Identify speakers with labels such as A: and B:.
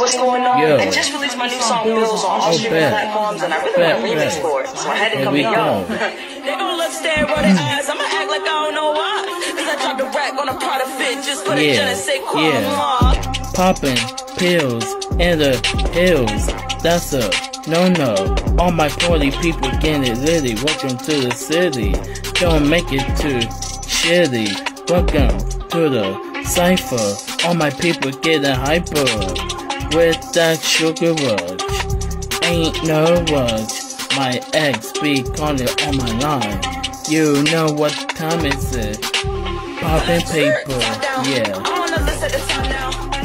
A: what's going on?
B: Yo.
A: I just released my new song Bills on all streaming platforms and I really want a remix for it. So I had to come to y'all.
B: go.
A: they gon' look stare on their eyes. I'ma act like I don't know why. Cause I dropped a rack on a Prada fit just for the
B: Yeah,
A: yeah, say
B: yeah. Popping pills in the hills. That's a no no. All my 40 people getting it litty. Welcome to the city. Don't make it too shitty. Welcome to the cipher. All my people getting hyper. With that sugar rush. Ain't no rush. My ex be calling on my line. You know what time is it? Popping paper, yeah.